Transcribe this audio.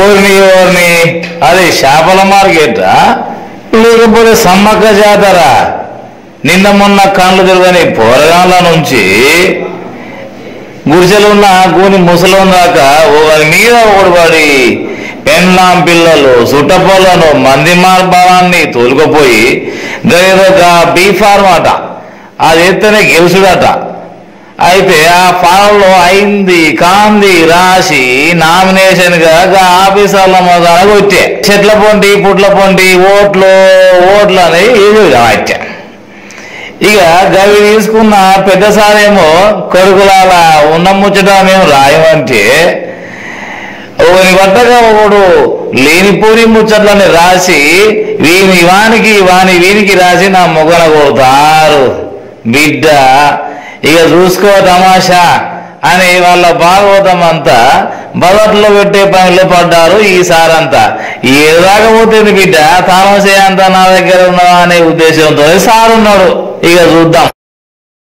ఓర్ని ఓర్ని. అది చేపల మార్కెటా? లేకపోతే సమ్మక్క జాతర? నిన్న మొన్న కళ్ళు తిరగని పోరగాళ్ళ నుంచి గుడిసెలున్న గూని ముసలం దాకా ఒకరి మీద ఒకడు పడి పెన్లాం పిల్లలు సుట్టపొలను మంది మార్బాలాన్ని తోలుకుపోయి గదిదొక బీ ఫార్మ్ అట అది ఎత్తనే గెలుసుడట. అయితే ఆ ఫారంలో అయింది కాంది రాసి నామినేషన్గా గా ఆఫీసర్ల మొదల వచ్చే చెట్ల పొంటి పుట్ల పొంటి ఓట్లు ఓట్లు అని ఇది వచ్చా ఇక గవి తీసుకున్న పెద్దసారేమో కొడుకులాల ఉన్న ముచ్చట మేము రాయమంటే ఒకని పట్టగా ఒకడు లేనిపోని ముచ్చట్లని రాసి వీని వానికి వాని వీనికి రాసి నా మొగన కొడతారు. బిడ్డ ఇక చూసుకో తమాషా అని వాళ్ళ భాగవతం అంతా బదట్లో పెట్టే పనిలో పడ్డారు ఈసారంతా ఏదాకపోతుంది బిడ్డ? తామసే అంతా నా దగ్గర ఉన్నావా అనే ఉద్దేశంతో సార్ ఉన్నాడు. ఇక చూద్దాం.